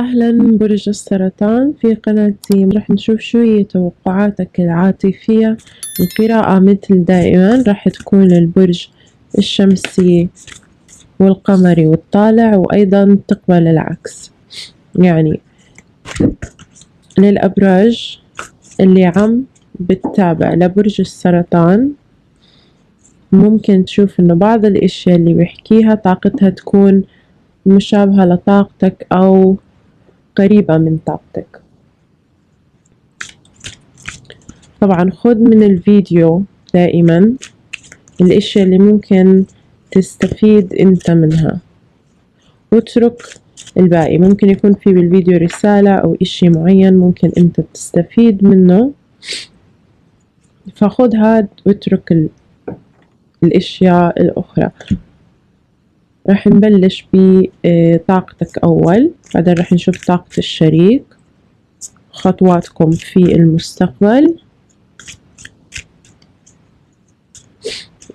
أهلا برج السرطان في قناة زيم رح نشوف شو هي توقعاتك العاطفية القراءة مثل دائما. رح تكون للبرج الشمسي والقمري والطالع وأيضا تقبل العكس. يعني للأبراج اللي عم بتتابع لبرج السرطان ممكن تشوف إنه بعض الأشياء اللي بيحكيها طاقتها تكون مشابهة لطاقتك أو قريبة من طاقتك. طبعا خذ من الفيديو دائما الأشياء اللي ممكن تستفيد أنت منها. واترك الباقي. ممكن يكون في بالفيديو رسالة أو إشي معين ممكن أنت تستفيد منه. فخذ هاد واترك الأشياء الأخرى. راح نبلش بطاقتك أول. بعدين راح نشوف طاقة الشريك. خطواتكم في المستقبل.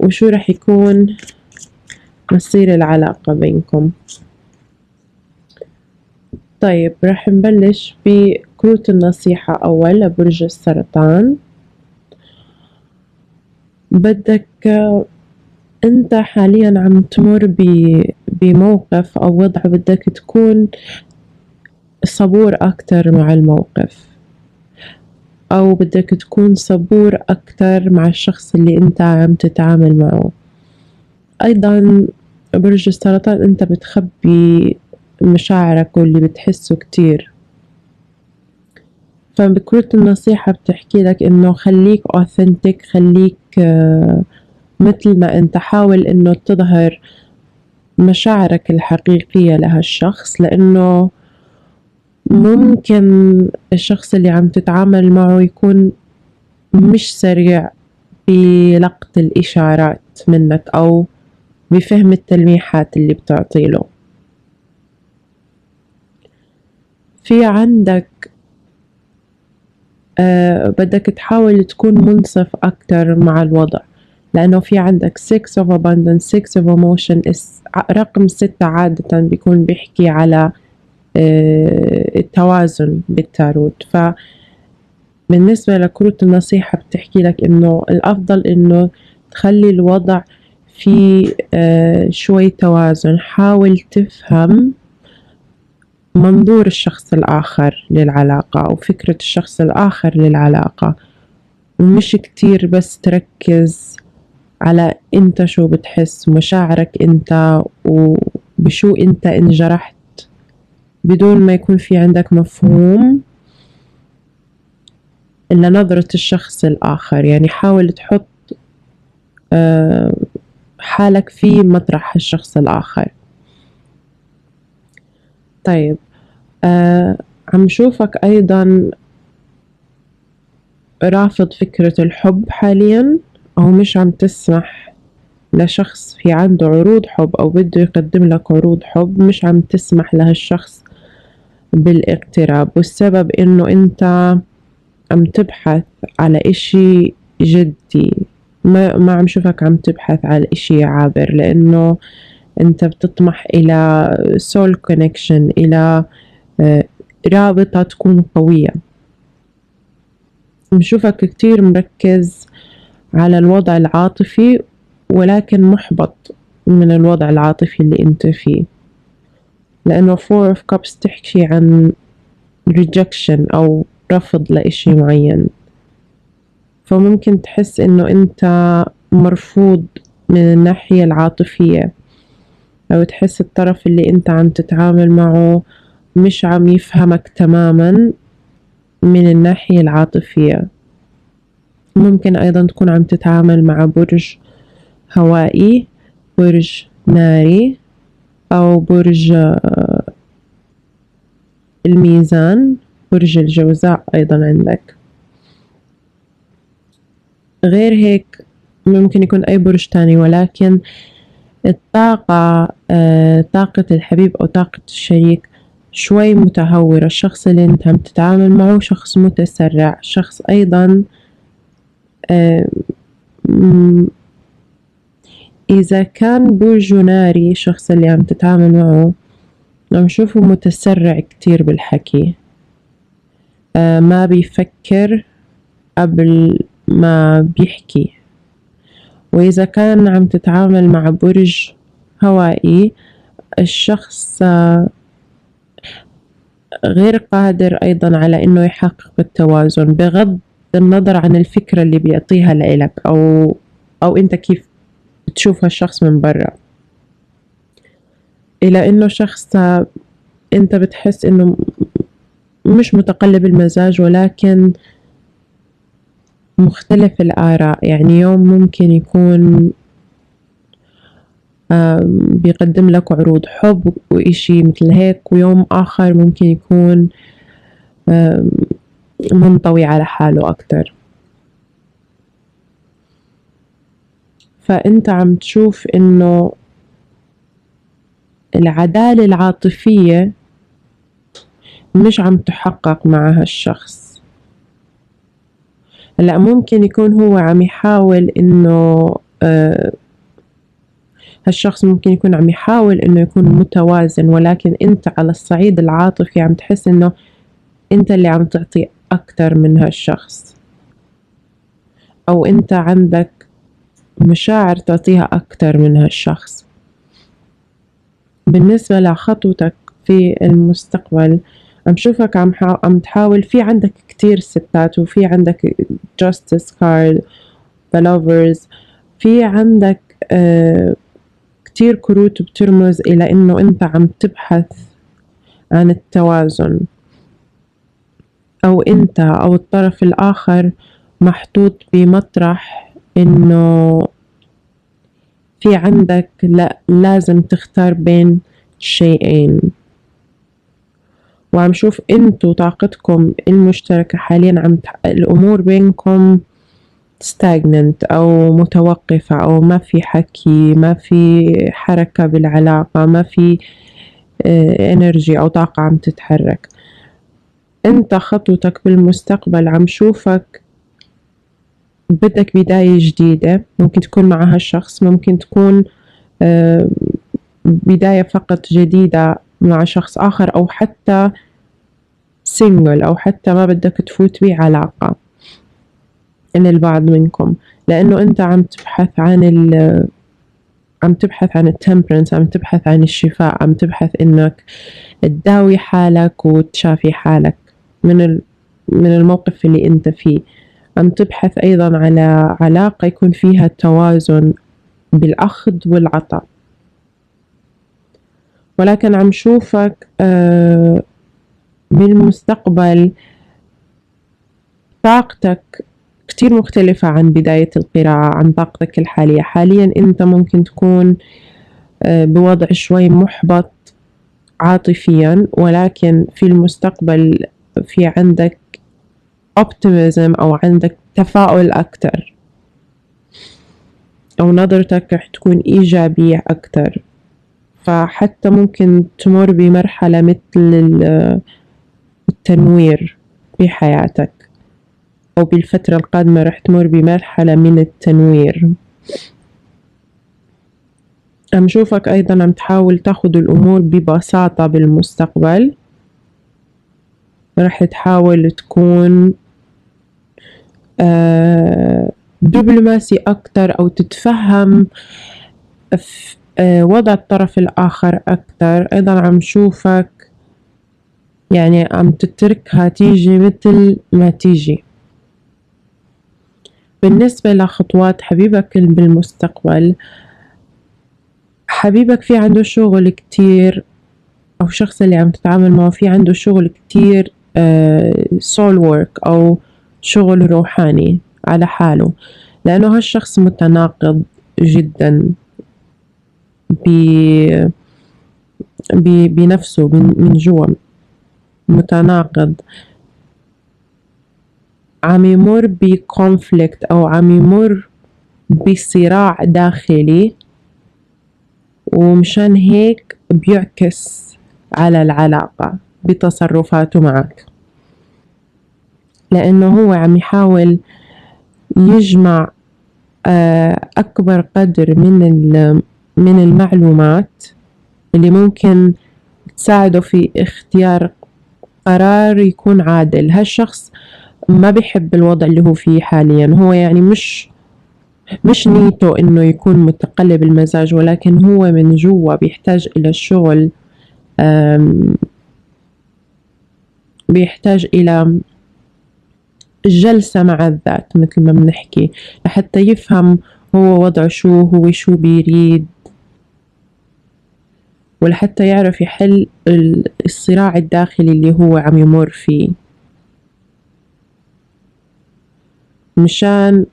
وشو راح يكون مصير العلاقة بينكم. طيب راح نبلش بكروت النصيحة أول لبرج السرطان. بدك أنت حاليا عم تمر بموقف أو وضع بدك تكون صبور أكتر مع الموقف. أو بدك تكون صبور أكتر مع الشخص اللي أنت عم تتعامل معه. أيضا برج السرطان أنت بتخبي مشاعرك واللي بتحسه كتير. فبكروت النصيحة بتحكي لك إنه خليك أوثنتك خليك آه مثل ما أنت حاول إنه تظهر مشاعرك الحقيقية لهالشخص لأنه ممكن الشخص اللي عم تتعامل معه يكون مش سريع بلقط الإشارات منك أو بفهم التلميحات اللي بتعطيله في عندك آه بدك تحاول تكون منصف أكتر مع الوضع. لأنه في عندك six of abundance six of emotion. رقم ستة عادة بيكون بيحكي على آه، التوازن بالتاروت. ف بالنسبة لكروت النصيحة بتحكي لك إنه الأفضل إنه تخلي الوضع في آه، شوي توازن. حاول تفهم منظور الشخص الآخر للعلاقة أو فكرة الشخص الآخر للعلاقة. ومش كتير بس تركز على انت شو بتحس ومشاعرك انت وبشو انت انجرحت. بدون ما يكون في عندك مفهوم إلا نظرة الشخص الآخر. يعني حاول تحط آه، حالك في مطرح الشخص الآخر. طيب آه عم شوفك أيضا رافض فكرة الحب حاليا. أو مش عم تسمح لشخص في عنده عروض حب أو بده يقدم لك عروض حب مش عم تسمح لهالشخص بالاقتراب. والسبب إنه أنت عم تبحث على إشي جدي. ما, ما عم شوفك عم تبحث على إشي عابر لأنه أنت بتطمح إلى soul connection إلى آه، رابطة تكون قوية. بشوفك كتير مركز على الوضع العاطفي ولكن محبط من الوضع العاطفي اللي أنت فيه. لأنه four of cups تحكي عن rejection أو رفض لإشي معين. فممكن تحس إنه أنت مرفوض من الناحية العاطفية. أو تحس الطرف اللي أنت عم تتعامل معه مش عم يفهمك تماما من الناحية العاطفية. ممكن أيضا تكون عم تتعامل مع برج هوائي برج ناري أو برج آه، الميزان برج الجوزاء أيضا عندك. غير هيك ممكن يكون أي برج تاني ولكن الطاقة آه، طاقة الحبيب أو طاقة الشريك شوي متهورة. الشخص اللي أنت عم تتعامل معه شخص متسرع. شخص أيضا إذا كان برج ناري الشخص اللي عم تتعامل معه عم شوفه متسرع كتير بالحكي. آه ما بيفكر قبل ما بيحكي. وإذا كان عم تتعامل مع برج هوائي الشخص آه غير قادر أيضا على إنه يحقق التوازن بغض النظر عن الفكرة اللي بيعطيها لإلك أو أو أنت كيف تشوف هالشخص من برا. إلى إنه شخص أنت بتحس إنه مش متقلب المزاج ولكن مختلف الآراء. يعني يوم ممكن يكون بيقدم لك عروض حب وإشي مثل هيك ويوم آخر ممكن يكون منطوي على حاله أكتر. فأنت عم تشوف إنه العدالة العاطفية مش عم تحقق مع هالشخص هلأ ممكن يكون هو عم يحاول إنه آه هالشخص ممكن يكون عم يحاول إنه يكون متوازن ولكن أنت على الصعيد العاطفي عم تحس إنه أنت اللي عم تعطي أكتر من هالشخص. أو أنت عندك مشاعر تعطيها أكتر من هالشخص. بالنسبة لخطوتك في المستقبل عم شوفك عم عم تحاول في عندك كتير ستات وفي عندك justice card the lovers في عندك آه كتير كروت بترمز إلى إنه أنت عم تبحث عن التوازن. أو أنت أو الطرف الآخر محطوط بمطرح إنه في عندك لا لازم تختار بين شيئين. وعم شوف انتو طاقتكم المشتركة حاليا عم تح... الأمور بينكم stagnant أو متوقفة أو ما في حكي ما في حركة بالعلاقة ما في انرجي أو طاقة عم تتحرك. انت خطوتك بالمستقبل عم شوفك بدك بداية جديدة. ممكن تكون مع هالشخص ممكن تكون بداية فقط جديدة مع شخص آخر أو حتى سينجل أو حتى ما بدك تفوت بعلاقة. للبعض منكم. لأنه أنت عم تبحث عن ال عم تبحث عن التمبرنس عم تبحث عن الشفاء عم تبحث إنك تداوي حالك وتشافي حالك. من من الموقف اللي أنت فيه. عم تبحث أيضا على علاقة يكون فيها توازن بالأخذ والعطاء. ولكن عم شوفك آه، بالمستقبل طاقتك كتير مختلفة عن بداية القراءة عن طاقتك الحالية. حاليا أنت ممكن تكون آه، بوضع شوي محبط عاطفيا ولكن في المستقبل في عندك optimism أو عندك تفاؤل أكتر. أو نظرتك رح تكون إيجابية أكتر. فحتى ممكن تمر بمرحلة مثل التنوير بحياتك أو بالفترة القادمة رح تمر بمرحلة من التنوير. عم شوفك أيضا عم تحاول تاخد الأمور ببساطة بالمستقبل. رح تحاول تكون آه دبلوماسي أكتر أو تتفهم آه وضع الطرف الآخر أكتر. أيضا عم شوفك يعني عم تتركها تيجي مثل ما تيجي. بالنسبة لخطوات حبيبك بالمستقبل حبيبك في عنده شغل كتير أو الشخص اللي عم تتعامل معه في عنده شغل كتير سول uh, وورك أو شغل روحاني على حاله لأنه هالشخص متناقض جدا ب بنفسه من جوا متناقض. عم يمر بكونفليكت أو عم يمر بصراع داخلي ومشان هيك بيعكس على العلاقة. بتصرفاته معك. لأنه هو عم يحاول يجمع آه، أكبر قدر من من المعلومات اللي ممكن تساعده في اختيار قرار يكون عادل. هالشخص ما بيحب الوضع اللي هو فيه حاليا. هو يعني مش مش نيته إنه يكون متقلب المزاج ولكن هو من جوا بيحتاج إلى الشغل بيحتاج إلى جلسة مع الذات مثل ما بنحكي لحتى يفهم هو وضعه شو هو شو بيريد. ولحتى يعرف يحل الصراع الداخلي اللي هو عم يمر فيه. مشان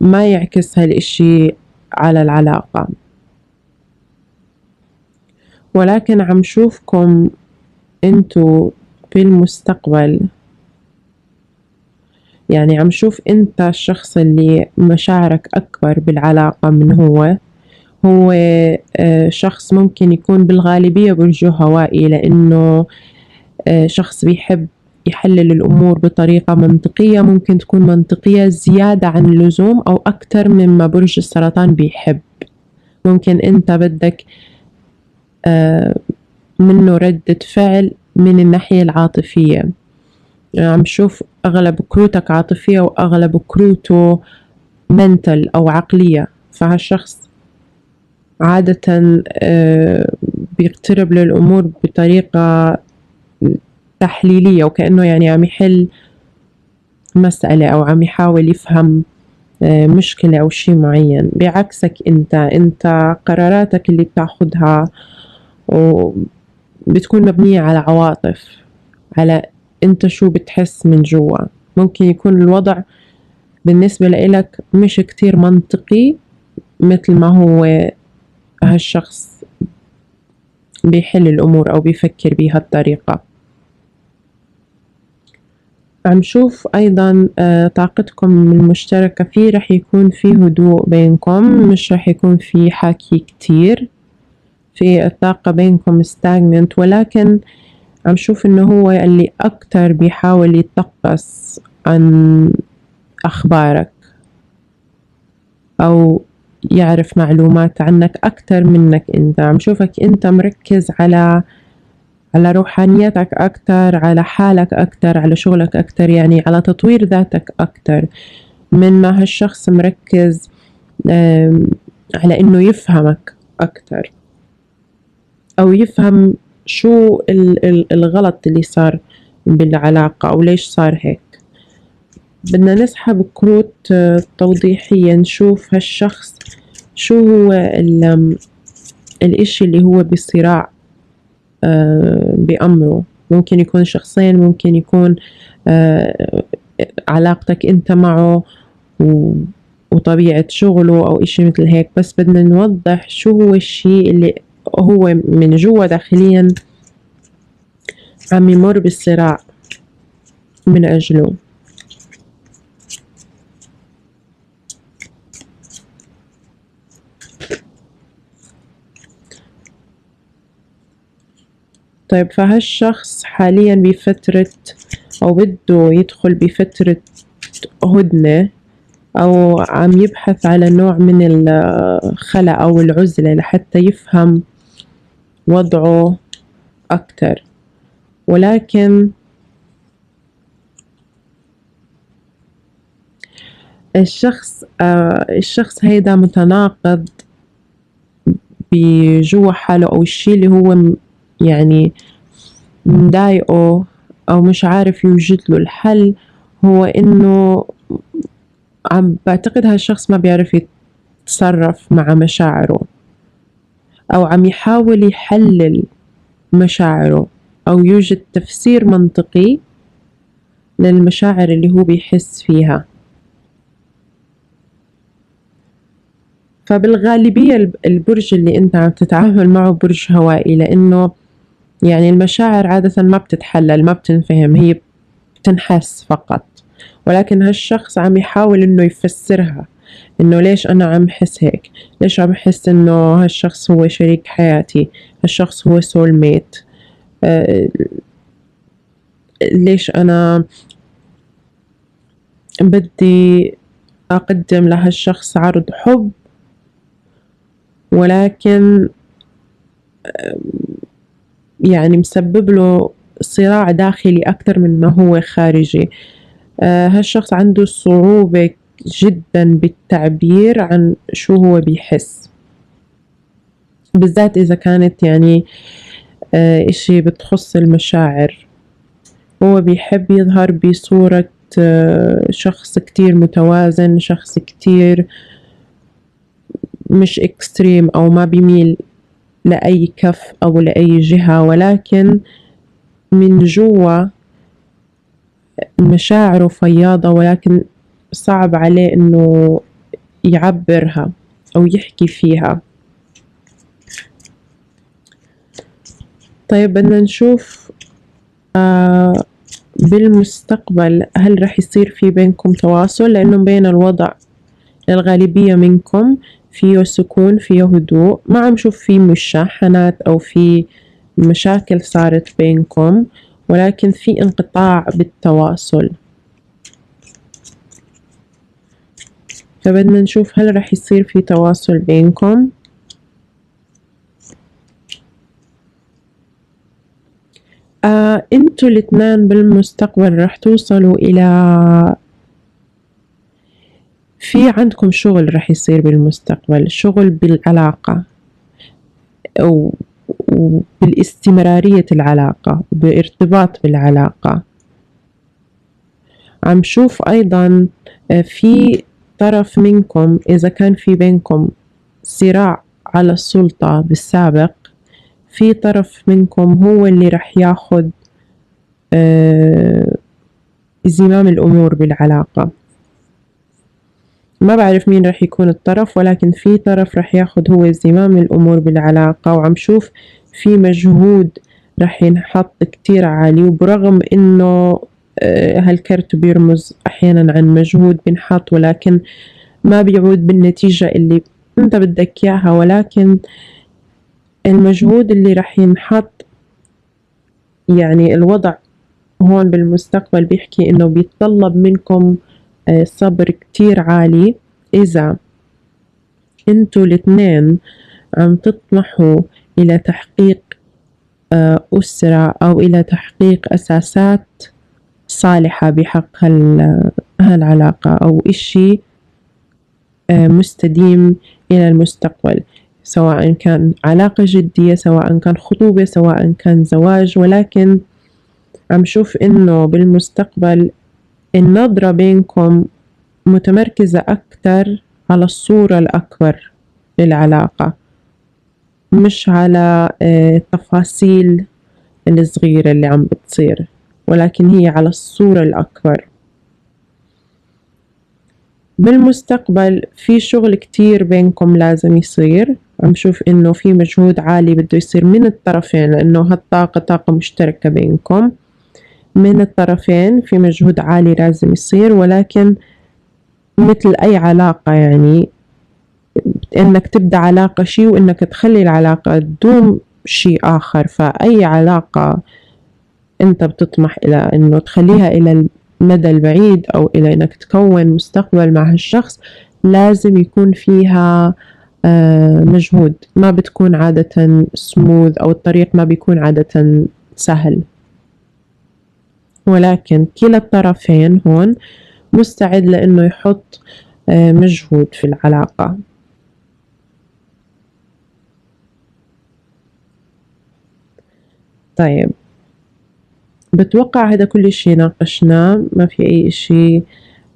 ما يعكس هالإشي على العلاقة. ولكن عم شوفكم أنتو في المستقبل. يعني عم شوف انت الشخص اللي مشاعرك أكبر بالعلاقة من هو. هو آه، شخص ممكن يكون بالغالبية برجه هوائي لأنه آه، شخص بيحب يحلل الأمور بطريقة منطقية ممكن تكون منطقية زيادة عن اللزوم أو أكتر مما برج السرطان بيحب. ممكن أنت بدك آه، منه ردة فعل من الناحية العاطفية. عم شوف أغلب كروتك عاطفية وأغلب كروته منتل أو عقلية. فهالشخص عادة آه، بيقترب للأمور بطريقة تحليلية وكأنه يعني عم يحل مسألة أو عم يحاول يفهم آه، مشكلة أو شي معين. بعكسك أنت أنت قراراتك اللي بتاخدها بتكون مبنية على عواطف على أنت شو بتحس من جوا. ممكن يكون الوضع بالنسبة لإلك مش كتير منطقي مثل ما هو هالشخص بيحل الأمور أو بيفكر بهالطريقة. عم شوف أيضا آه، طاقتكم المشتركة فيه رح يكون في هدوء بينكم مش رح يكون في حكي كتير. في الطاقة بينكم stagnant ولكن عم شوف إنه هو اللي أكتر بيحاول يتقص عن أخبارك أو يعرف معلومات عنك أكتر منك أنت. عم شوفك أنت مركز على على روحانيتك أكتر على حالك أكتر على شغلك أكتر يعني على تطوير ذاتك أكتر. من ما هالشخص مركز على إنه يفهمك أكتر. أو يفهم شو الغلط اللي صار بالعلاقة أو ليش صار هيك. بدنا نسحب كروت آه، توضيحية نشوف هالشخص شو هو الإشي اللي هو بصراع آه، بأمره. ممكن يكون شخصين ممكن يكون آه، علاقتك أنت معه وطبيعة شغله أو إشي مثل هيك. بس بدنا نوضح شو هو الشيء اللي هو من جوا داخليا عم يمر بالصراع من أجله. طيب فهالشخص حاليا بفترة أو بده يدخل بفترة هدنة أو عم يبحث على نوع من الخلع أو العزلة لحتى يفهم وضعه أكتر. ولكن الشخص آه الشخص هيدا متناقض بجوا حاله أو الشي اللي هو يعني مضايقه أو مش عارف يوجد له الحل هو إنه عم بعتقد هالشخص ما بيعرف يتصرف مع مشاعره. أو عم يحاول يحلل مشاعره أو يوجد تفسير منطقي للمشاعر اللي هو بيحس فيها. فبالغالبية البرج اللي أنت عم تتعامل معه برج هوائي لأنه يعني المشاعر عادة ما بتتحلل ما بتنفهم هي بتنحس فقط. ولكن هالشخص عم يحاول إنه يفسرها. إنه ليش أنا عم حس هيك؟ ليش عم حس إنه هالشخص هو شريك حياتي؟ هالشخص هو سول ميت آه ليش أنا بدي أقدم لهالشخص عرض حب؟ ولكن يعني مسبب له صراع داخلي أكتر من ما هو خارجي. آه هالشخص عنده صعوبة جدا بالتعبير عن شو هو بيحس. بالذات إذا كانت يعني آه إشي بتخص المشاعر. هو بيحب يظهر بصورة آه شخص كتير متوازن شخص كتير مش اكستريم أو ما بيميل لأي كف أو لأي جهة. ولكن من جوا مشاعره فياضة ولكن صعب عليه إنه يعبرها أو يحكي فيها. طيب بدنا نشوف آه بالمستقبل هل رح يصير في بينكم تواصل؟ لأنه بين الوضع الغالبية منكم فيه سكون فيه هدوء. ما عم شوف في مشاحنات أو في مشاكل صارت بينكم ولكن في انقطاع بالتواصل. فبدنا نشوف هل رح يصير في تواصل بينكم. آه أنتوا الاثنين بالمستقبل رح توصلوا إلى في عندكم شغل رح يصير بالمستقبل شغل بالعلاقة أو بالاستمرارية العلاقة بارتباط بالعلاقة. عم شوف أيضا آه، في طرف منكم إذا كان في بينكم صراع على السلطة بالسابق في طرف منكم هو اللي رح ياخد آه، زمام الأمور بالعلاقة. ما بعرف مين رح يكون الطرف ولكن في طرف رح ياخد هو زمام الأمور بالعلاقة. وعم شوف في مجهود رح ينحط كتير عالي وبرغم إنه آه، هالكرت بيرمز أحيانا عن مجهود بنحط ولكن ما بيعود بالنتيجة اللي أنت بدك إياها. ولكن المجهود اللي رح ينحط يعني الوضع هون بالمستقبل بيحكي إنه بيتطلب منكم آه، صبر كتير عالي. إذا إنتوا الاثنين عم تطمحوا إلى تحقيق آه، أسرة أو إلى تحقيق أساسات صالحة بحق هالعلاقة أو إشي آه، مستديم إلى المستقبل سواء كان علاقة جدية سواء كان خطوبة سواء كان زواج. ولكن عم شوف إنه بالمستقبل النظرة بينكم متمركزة أكتر على الصورة الأكبر للعلاقة مش على التفاصيل آه، الصغيرة اللي عم بتصير. ولكن هي على الصورة الأكبر. بالمستقبل في شغل كتير بينكم لازم يصير. عم شوف إنه في مجهود عالي بده يصير من الطرفين لأنه هالطاقة طاقة مشتركة بينكم. من الطرفين في مجهود عالي لازم يصير ولكن مثل أي علاقة يعني إنك تبدأ علاقة شي وإنك تخلي العلاقة تدوم شي آخر. فأي علاقة أنت بتطمح إلى إنه تخليها إلى المدى البعيد أو إلى إنك تكون مستقبل مع هالشخص لازم يكون فيها آه، مجهود. ما بتكون عادة سموث أو الطريق ما بيكون عادة سهل. ولكن كلا الطرفين هون مستعد لأنه يحط آه، مجهود في العلاقة. طيب. بتوقع هذا كل الشي ناقشناه ما في أي إشي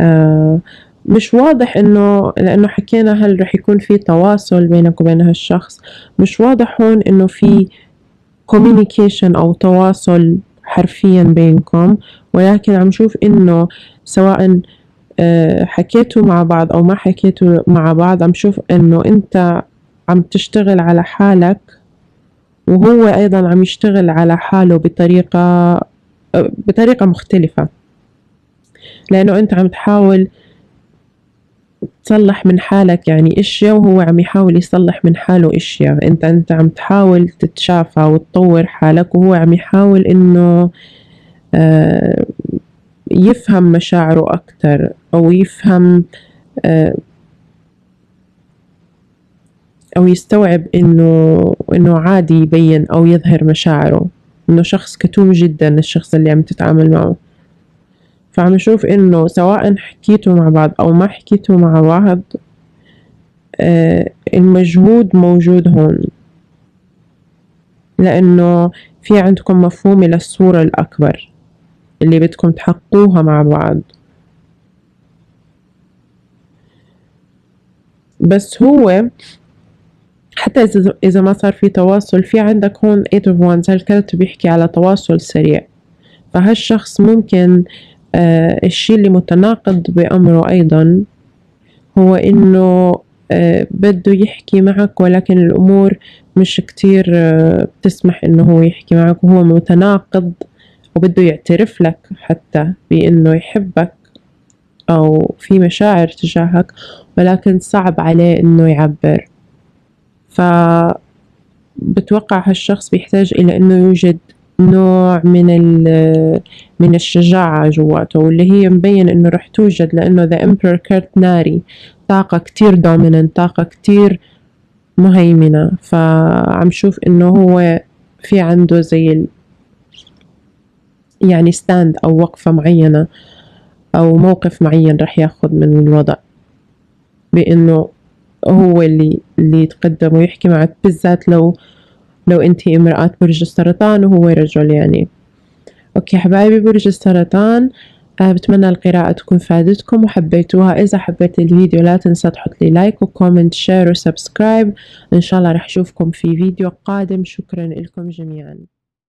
آه مش واضح إنه لأنه حكينا هل رح يكون في تواصل بينك وبين هالشخص. مش واضح هون إنه في communication أو تواصل حرفيا بينكم. ولكن عم شوف إنه سواء آه، حكيتوا مع بعض أو ما حكيتوا مع بعض عم شوف إنه أنت عم تشتغل على حالك وهو أيضا عم يشتغل على حاله بطريقة بطريقة مختلفة. لأنه أنت عم تحاول تصلح من حالك يعني إشياء وهو عم يحاول يصلح من حاله إشياء. انت أنت عم تحاول تتشافى وتطور حالك وهو عم يحاول إنه آه يفهم مشاعره أكتر أو يفهم آه، أو يستوعب إنه إنه عادي يبين أو يظهر مشاعره. إنه شخص كتوم جدا الشخص اللي عم تتعامل معه. فعم نشوف إنه سواء حكيتوا مع بعض أو ما حكيتوا مع بعض آه المجهود موجود هون. لأنه في عندكم مفهوم للصورة الأكبر اللي بدكم تحققوها مع بعض. بس هو حتى إذا ما صار في تواصل في عندك هون eight of wands. هالكارت بيحكي على تواصل سريع؟ فهالشخص ممكن آه الشي اللي متناقض بأمره أيضا هو إنه آه بده يحكي معك ولكن الأمور مش كتير آه بتسمح إنه هو يحكي معك وهو متناقض وبده يعترف لك حتى بإنه يحبك أو في مشاعر تجاهك ولكن صعب عليه إنه يعبر. ف بتوقع هالشخص بيحتاج إلى إنه يوجد نوع من من الشجاعة جواته واللي هي مبين إنه رح توجد لأنه the emperor كارت ناري طاقة كتير dominant طاقة كتير مهيمنة. فعم شوف إنه هو في عنده زي ال... يعني stand أو وقفة معينة أو موقف معين رح ياخد من الوضع بإنه هو اللي اللي يتقدم ويحكي معك. بالذات لو لو انتي امرأة برج السرطان وهو رجل يعني. okay حبايبي برج السرطان أه بتمنى القراءة تكون فادتكم وحبيتوها. إذا حبيت الفيديو لا تنسى تحط لي like و comment share و subscribe. إن شاء الله رح أشوفكم في فيديو قادم. شكرا لكم جميعا.